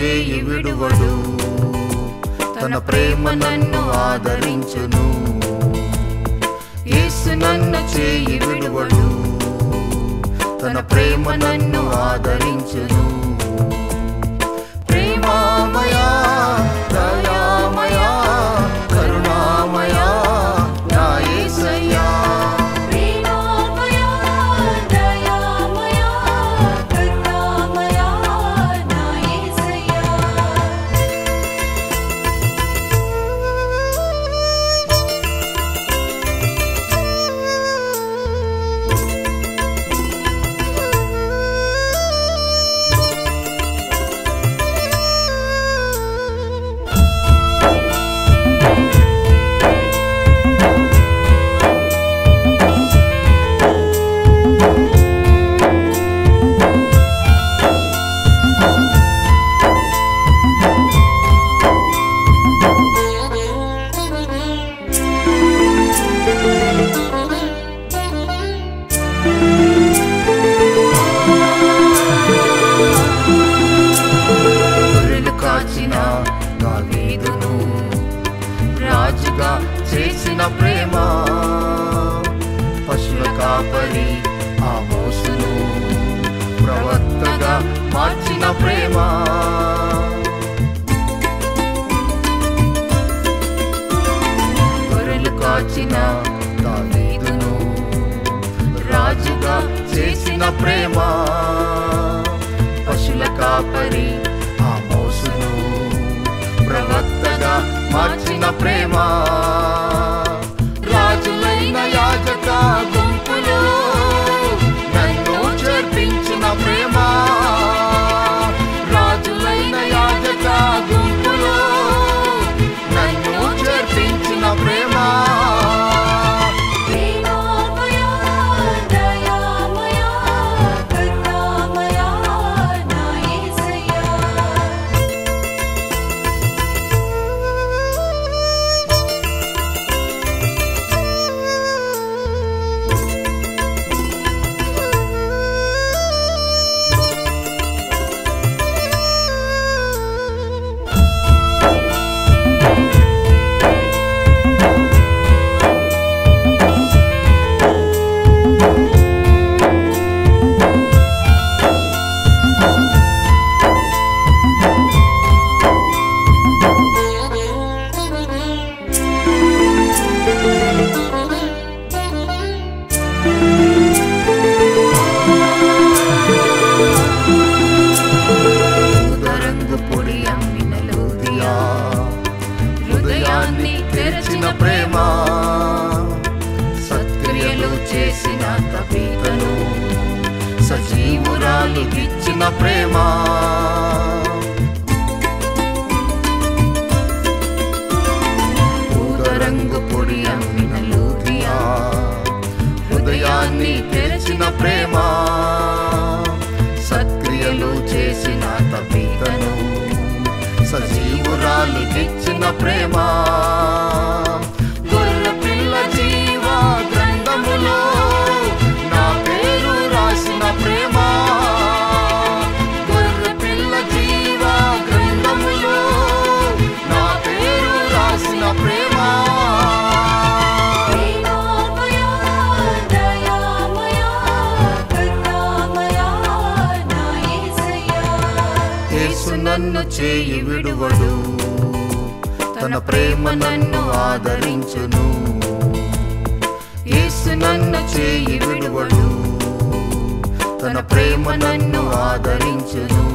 చేయి విడువడు. తన ప్రేమ నన్ను ఆదరించును. యేసు నన్ను చేయి విడువడు. తన ప్రేమ నన్ను ఆదరించును. కాపరి ఆమోసును ప్రవక్తగా మార్చిన ప్రేమ. గొర్రెలు కాచిన దావీదును రాజుగా చేసిన ప్రేమ. పశుల కాపరి ఆమోసును ప్రవక్తగా మార్చిన ప్రేమ. హృదయాన్ని తెరిచిన ప్రేమ సత్క్రియలు చేసిన తపీతను సజీవురాలు ఇచ్చిన ప్రేమ. హృదయాన్ని తెరిచిన ప్రేమ సత్క్రియలు చేసిన తపీతను సజీవురాలు తెచ్చిన ప్రేమ. నన్ను చేయి విడువడు. తన ప్రేమ నన్ను ఆదరించును. యేసు నన్ను చేయి విడువడు. తన ప్రేమ నన్ను ఆదరించును.